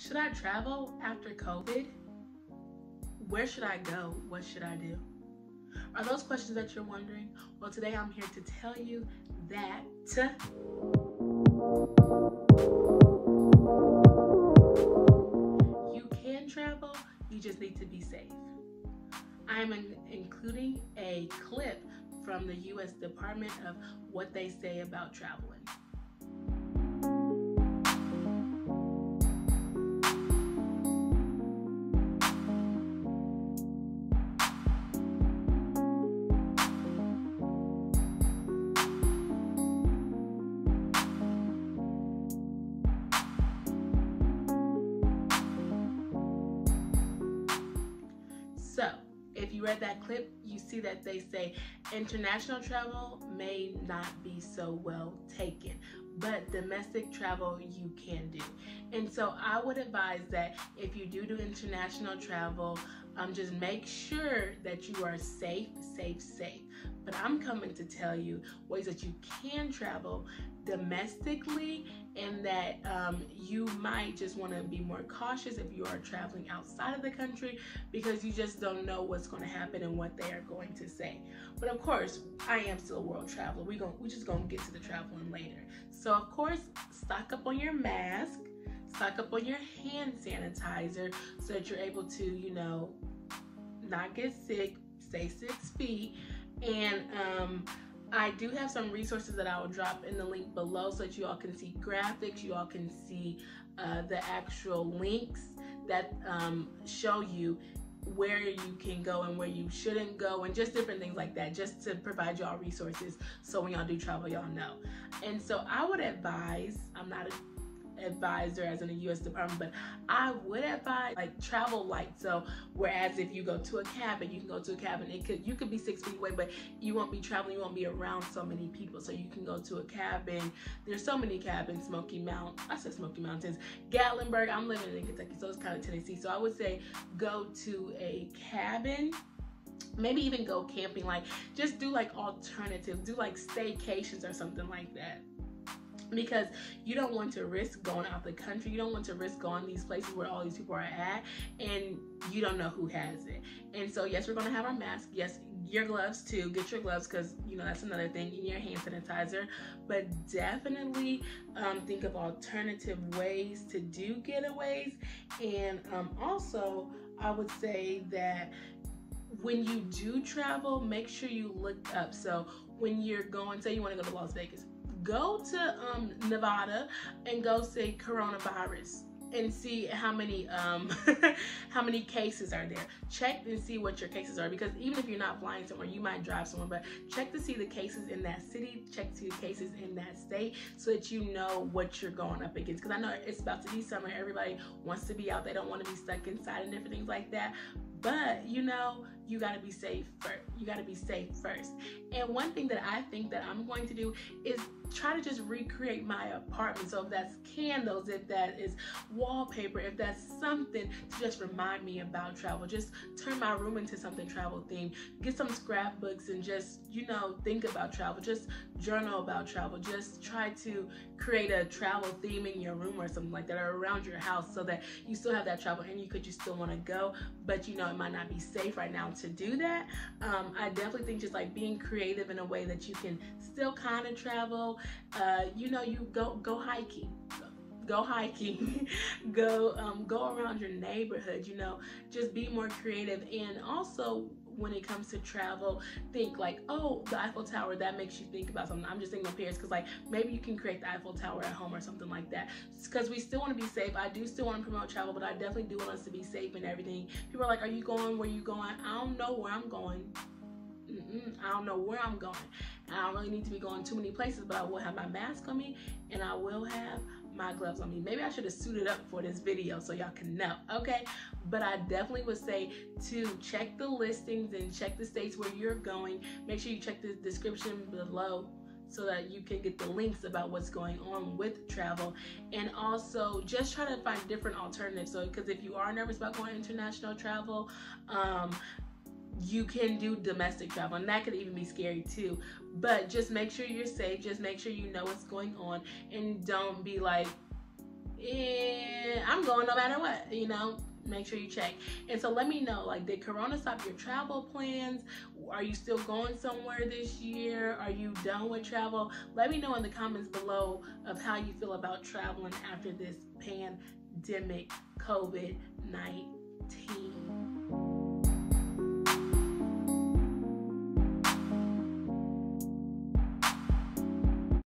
Should I travel after COVID? Where should I go? What should I do? Are those questions that you're wondering? Well, today I'm here to tell you that you can travel, you just need to be safe. I'm including a clip from the U.S. Department of what they say about traveling. So, if you read that clip, you see that they say international travel may not be so well taken, but domestic travel you can do. And so, I would advise that if you do do international travel, um, just make sure that you are safe, safe, safe. But I'm coming to tell you ways that you can travel domestically and that um, you might just want to be more cautious if you are traveling outside of the country because you just don't know what's going to happen and what they are going to say. But of course, I am still a world traveler. We going we just gonna get to the traveling later. So of course, stock up on your mask, stock up on your hand sanitizer so that you're able to, you know, not get sick, stay six feet, and um, I do have some resources that I will drop in the link below so that you all can see graphics, you all can see uh, the actual links that um, show you where you can go and where you shouldn't go and just different things like that just to provide y'all resources so when y'all do travel y'all know. And so i would advise i'm not a advisor as in the US Department, but I would advise like travel light. So whereas if you go to a cabin, you can go to a cabin. It could you could be six feet away, but you won't be traveling. You won't be around so many people. So you can go to a cabin. There's so many cabins. Smoky Mount. I said Smoky Mountains. Gatlinburg. I'm living in Kentucky, so it's kind of Tennessee. So I would say go to a cabin maybe even go camping like just do like alternatives do like staycations or something like that because you don't want to risk going out the country. You don't want to risk going these places where all these people are at and you don't know who has it. And so, yes, we're going to have our mask. Yes, your gloves too. Get your gloves because, you know, that's another thing in your hand sanitizer. But definitely um, think of alternative ways to do getaways. And um, also, I would say that when you do travel, make sure you look up. So when you're going, say you want to go to Las Vegas, go to um, Nevada and go see coronavirus and see how many um how many cases are there. Check and see what your cases are because even if you're not flying somewhere you might drive somewhere but check to see the cases in that city. Check to see the cases in that state so that you know what you're going up against. Because i know it's about to be summer. Everybody wants to be out. They don't want to be stuck inside and different things like that. But you know you got to be safe first you got to be safe first. And one thing that i think that i'm going to do is try to just recreate my apartment. So if that's candles if that is wallpaper if that's something to just remind me about travel just turn my room into something travel themed. Get some scrapbooks and just you know think about travel. Just journal about travel. Just try to create a travel theme in your room or something like that or around your house so that you still have that travel and you could you still want to go but you know it might not be safe right now to do that. Um, i definitely think just like being creative in a way that you can still kind of travel. Uh, you know you go go hiking go hiking go um, go around your neighborhood you know just be more creative. And also when it comes to travel think like oh the eiffel tower that makes you think about something. I'm just thinking of paris because like maybe you can create the eiffel tower at home or something like that. Because we still want to be safe. I do still want to promote travel but i definitely do want us to be safe and everything. People are like are you going? Where you going? I don't know where i'm going Mm-mm, I don't know where I'm going. I don't really need to be going too many places, but I will have my mask on me and I will have my gloves on me. Maybe I should have suited up for this video so y'all can know, okay? But I definitely would say to check the listings and check the states where you're going. Make sure you check the description below so that you can get the links about what's going on with travel and also just try to find different alternatives so because if you are nervous about going international travel um, you can do domestic travel and that could even be scary too but just make sure you're safe just make sure you know what's going on and don't be like eh, I'm going no matter what, you know make sure you check. And so let me know, like, did Corona stop your travel plans? Are you still going somewhere this year? Are you done with travel? Let me know in the comments below of how you feel about traveling after this pandemic COVID 19.